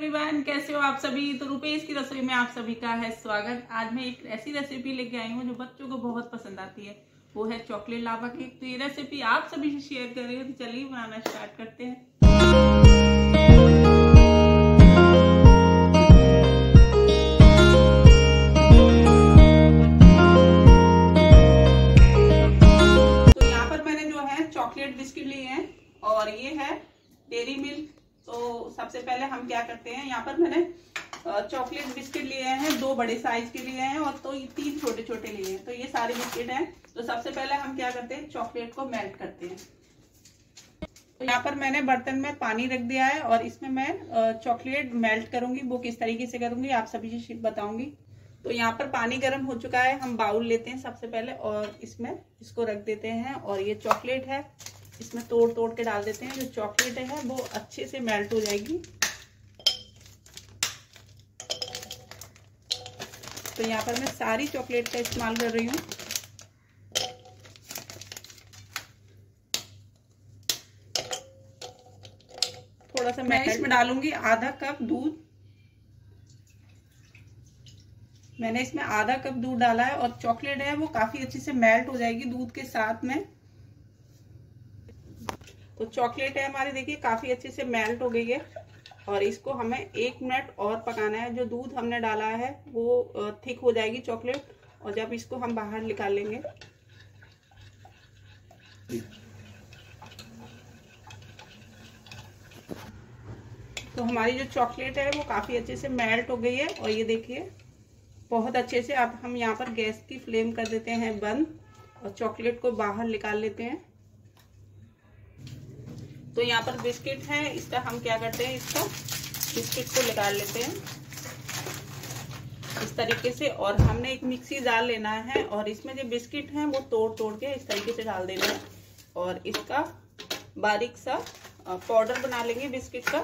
Everyone, कैसे हो आप सभी? तो रुपेश की रसोई में आप सभी का है स्वागत। आज मैं एक ऐसी रेसिपी लेके आई हूँ जो बच्चों को बहुत पसंद आती है। वो है चॉकलेट लावा केक तो ये रेसिपी आप सभी से शेयर कर रही हूँ तो चलिए बनाना स्टार्ट करते हैं। तो यहाँ पर मैंने जो है चॉकलेट बिस्किट लिए हैं और ये है डेरी मिल्क तो सबसे पहले हम क्या करते हैं, यहाँ पर मैंने चॉकलेट बिस्किट लिए हैं, दो बड़े साइज़ के लिए हैं और तो ये तीन छोटे छोटे लिए हैं। तो ये सारे बिस्किट हैं। तो सबसे पहले हम क्या करते हैं चॉकलेट को मेल्ट करते हैं। तो यहाँ पर मैंने बर्तन में पानी रख दिया है और इसमें मैं चॉकलेट मेल्ट करूँगी। वो किस तरीके से करूँगी, आप सभी से बताऊँगी। तो यहाँ पर पानी गर्म हो चुका है, हम बाउल लेते हैं सबसे पहले और इसमें इसको रख देते हैं और ये चॉकलेट है। इसमें तोड़ तोड़ के डाल देते हैं जो चॉकलेट है वो अच्छे से मेल्ट हो जाएगी। तो यहाँ पर मैं सारी चॉकलेट का इस्तेमाल कर रही हूँ। थोड़ा सा मैं इसमें डालूँगी आधा कप दूध। मैंने इसमें आधा कप दूध डाला है और चॉकलेट है वो काफ़ी अच्छे से मेल्ट हो जाएगी दूध के साथ में। तो चॉकलेट है हमारी, देखिए, काफ़ी अच्छे से मेल्ट हो गई है। और इसको हमें एक मिनट और पकाना है। जो दूध हमने डाला है, वो थिक हो जाएगी चॉकलेट। और जब इसको हम बाहर निकाल लेंगे तो हमारी जो चॉकलेट है, वो काफ़ी अच्छे से मेल्ट हो गई है। और ये देखिए, बहुत अच्छे से अब हम यहाँ पर गैस की फ्लेम कर देते हैं बंद। और चॉकलेट को बाहर निकाल लेते हैं। तो यहाँ पर बिस्किट है, इसका हम क्या करते हैं इसको? बिस्किट को निकाल लेते हैं। इस तरीके से, और हमने एक मिक्सी डाल लेना है, और इसमें जो बिस्किट है, वो तोड़ तोड़ के इस तरीके से डाल देना है। और इसका बारीक सा पाउडर बना लेंगे बिस्किट का।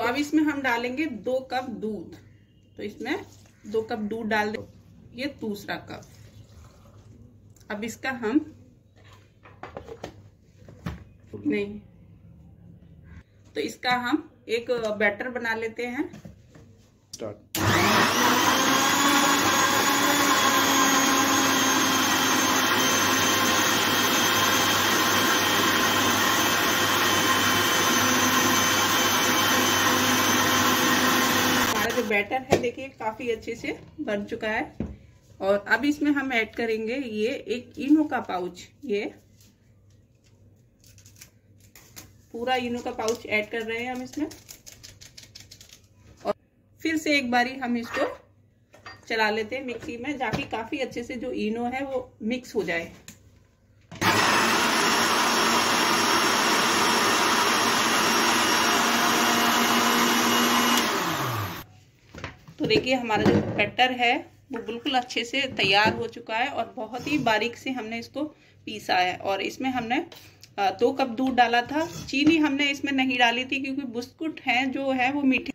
अब इसमें हम डालेंगे दो कप दूध। तो इसमें दो कप दूध डाल दे, ये दूसरा कप। अब इसका हम नहीं। तो इसका हम एक बैटर बना लेते हैं। स्टार्ट हमारा जो बैटर है देखिए काफ़ी अच्छे से बन चुका है। और अब इसमें हम ऐड करेंगे ये एक इनो का पाउच ये। पूरा इनो का पाउच ऐड कर रहे हैं हम इसमें। और फिर से एक बारी हम इसको चला लेते हैं मिक्सी में, जाके काफ़ी अच्छे से जो इनो है वो मिक्स हो जाए। तो देखिए हमारा जो बैटर है, वो बिल्कुल अच्छे से तैयार हो चुका है और बहुत ही बारीक से हमने इसको पीसा है। और इसमें हमने दो कप दूध डाला था। चीनी हमने इसमें नहीं डाली थी क्योंकि बिस्कुट हैं, जो है वो मीठे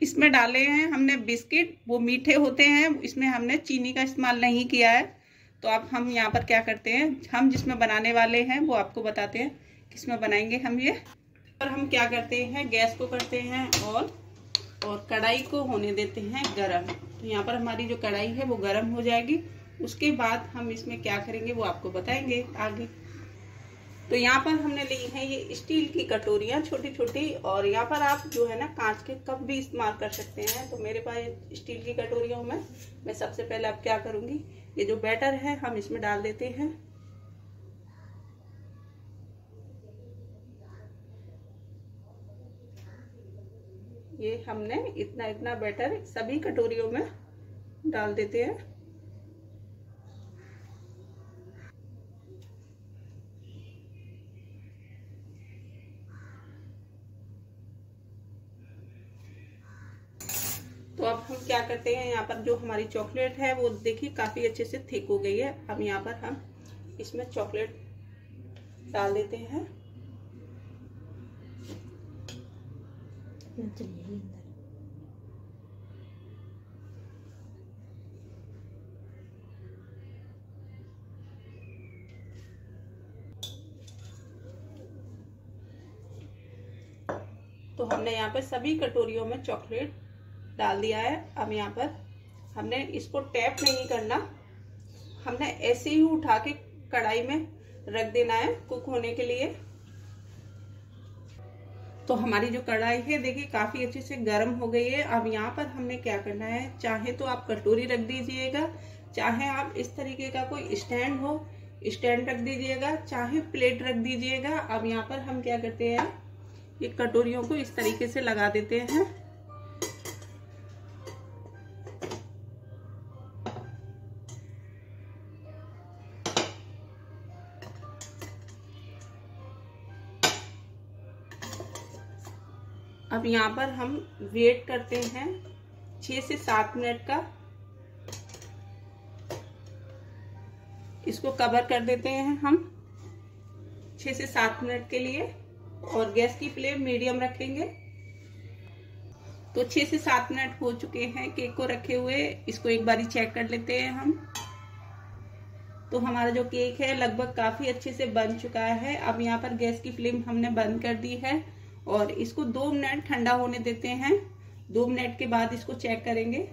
इसमें डाले हैं। हमने बिस्किट, वो मीठे होते हैं, इसमें हमने चीनी का इस्तेमाल नहीं किया है। तो अब हम यहाँ पर क्या करते हैं, हम जिसमें बनाने वाले हैं, वो आपको बताते हैं, किसमें बनाएँगे हम ये। और हम क्या करते हैं, गैस को करते हैं और और कढ़ाई को होने देते हैं गरम। तो यहाँ पर हमारी जो कढ़ाई है, वो गरम हो जाएगी। उसके बाद हम इसमें क्या करेंगे, वो आपको बताएँगे आगे। तो यहाँ पर हमने ली है ये स्टील की कटोरियाँ छोटी छोटी और यहाँ पर आप जो है ना कांच के कप भी इस्तेमाल कर सकते हैं। तो मेरे पास स्टील की कटोरियों में मैं सबसे पहले अब क्या करूँगी, ये जो बैटर है हम इसमें डाल देते हैं। ये हमने इतना इतना बैटर सभी कटोरियों में डाल देते हैं। तो अब हम क्या करते हैं, यहाँ पर जो हमारी चॉकलेट है, वो देखिए काफ़ी अच्छे से थिक हो गई है। अब यहाँ पर हम इसमें चॉकलेट डाल देते हैं। तो हमने यहाँ पर सभी कटोरियों में चॉकलेट डाल दिया है। अब यहाँ पर हमने इसको टैप नहीं करना। हमने ऐसे ही उठा के कढ़ाई में रख देना है कुक होने के लिए। तो हमारी जो कढ़ाई है, देखिए, काफ़ी अच्छे से गर्म हो गई है। अब यहाँ पर हमने क्या करना है, चाहे तो आप कटोरी रख दीजिएगा, चाहे आप इस तरीके का कोई स्टैंड हो स्टैंड रख दीजिएगा, चाहे प्लेट रख दीजिएगा। अब यहाँ पर हम क्या करते हैं, ये कटोरियों को इस तरीके से लगा देते हैं। अब यहाँ पर हम वेट करते हैं छह से सात मिनट का। इसको कवर कर देते हैं हम छह से सात मिनट के लिए और गैस की फ्लेम मीडियम रखेंगे। तो छह से सात मिनट हो चुके हैं केक को रखे हुए। इसको एक बारी चेक कर लेते हैं हम। तो हमारा जो केक है लगभग काफ़ी अच्छे से बन चुका है। अब यहाँ पर गैस की फ्लेम हमने बंद कर दी है। और इसको दो मिनट ठंडा होने देते हैं। दो मिनट के बाद इसको चेक करेंगे।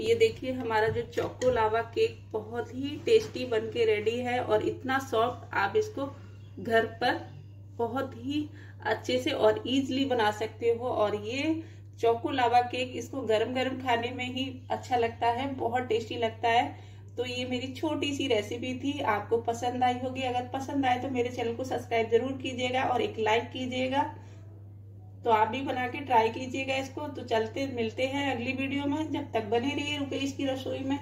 ये देखिए, हमारा जो चोको लावा केक बहुत ही टेस्टी बन के रेडी है और इतना सॉफ्ट आप इसको घर पर बहुत ही अच्छे से और इजीली बना सकते हो। और ये चौको लावा केक इसको गरम गरम खाने में ही अच्छा लगता है, बहुत टेस्टी लगता है। तो ये मेरी छोटी सी रेसिपी थी, आपको पसंद आई होगी। अगर पसंद आए तो मेरे चैनल को सब्सक्राइब ज़रूर कीजिएगा और एक लाइक कीजिएगा। तो आप भी बना के ट्राई कीजिएगा इसको। तो चलते, मिलते हैं अगली वीडियो में। जब तक बने रहिए रुकेश की रसोई में।